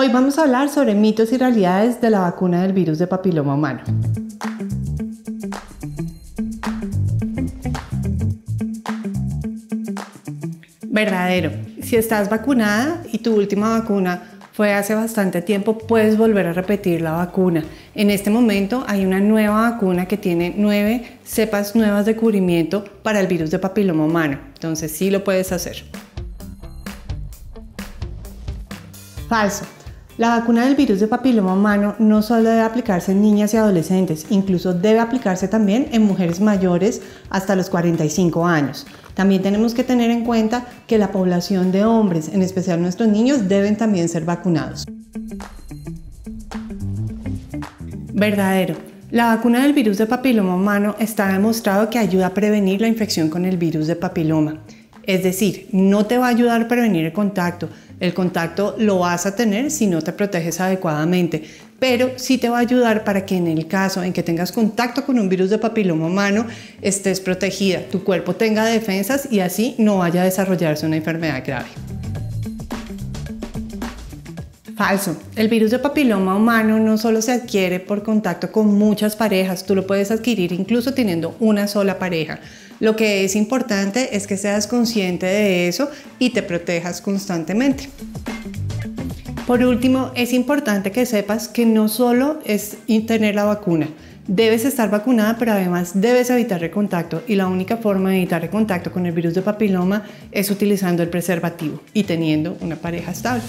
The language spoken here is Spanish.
Hoy vamos a hablar sobre mitos y realidades de la vacuna del virus de papiloma humano. Verdadero. Si estás vacunada y tu última vacuna fue hace bastante tiempo, puedes volver a repetir la vacuna. En este momento hay una nueva vacuna que tiene nueve cepas nuevas de cubrimiento para el virus de papiloma humano. Entonces sí lo puedes hacer. Falso. La vacuna del virus de papiloma humano no solo debe aplicarse en niñas y adolescentes, incluso debe aplicarse también en mujeres mayores hasta los 45 años. También tenemos que tener en cuenta que la población de hombres, en especial nuestros niños, deben también ser vacunados. Verdadero. La vacuna del virus de papiloma humano está demostrado que ayuda a prevenir la infección con el virus de papiloma. Es decir, no te va a ayudar a prevenir el contacto. El contacto lo vas a tener si no te proteges adecuadamente, pero sí te va a ayudar para que en el caso en que tengas contacto con un virus de papiloma humano estés protegida, tu cuerpo tenga defensas y así no vaya a desarrollarse una enfermedad grave. Falso. El virus de papiloma humano no solo se adquiere por contacto con muchas parejas, tú lo puedes adquirir incluso teniendo una sola pareja. Lo que es importante es que seas consciente de eso y te protejas constantemente. Por último, es importante que sepas que no solo es tener la vacuna, debes estar vacunada, pero además debes evitar el contacto y la única forma de evitar el contacto con el virus de papiloma es utilizando el preservativo y teniendo una pareja estable.